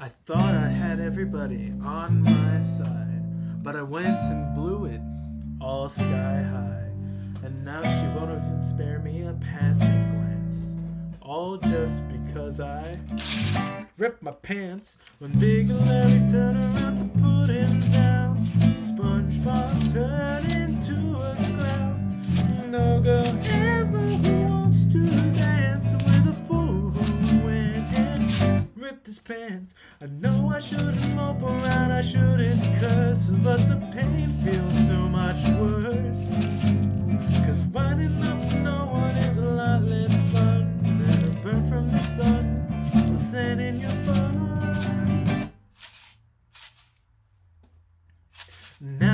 I thought I had everybody on my side, but I went and blew it all sky high. And now she won't even spare me a passing glance, all just because I ripped my pants when Big Larry turned around to put him down. SpongeBob turned ripped his pants. I know I shouldn't mope around, I shouldn't curse, but the pain feels so much worse. Cause winding up no one is a lot less fun than a burn from the sun or sand in your butt. Now